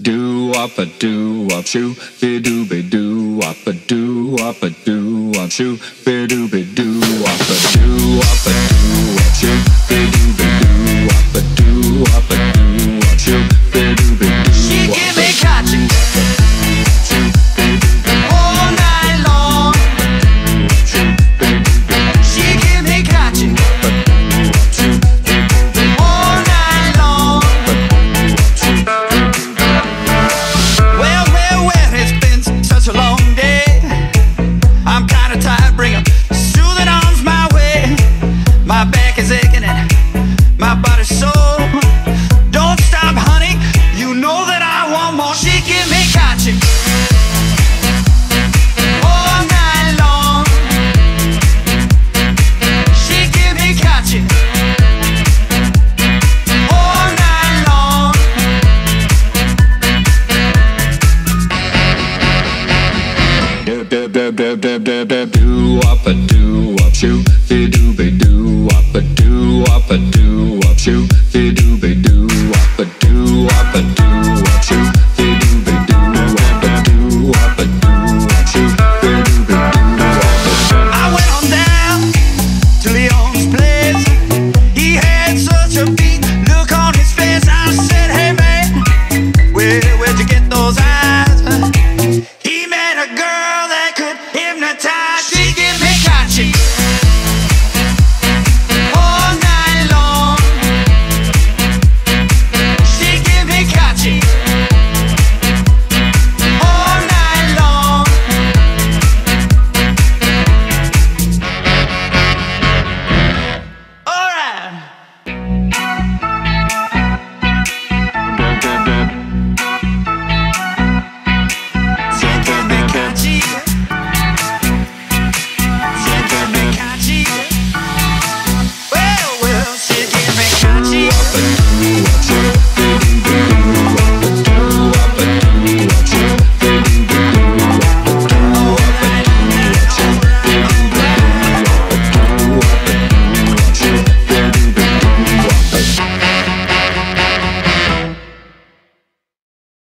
Do up a do up shoe, be do be do up a do up a do up shoe, be do be do up a do up a do. dab dab dab dab dab do up a do up shoot do be do up a do up a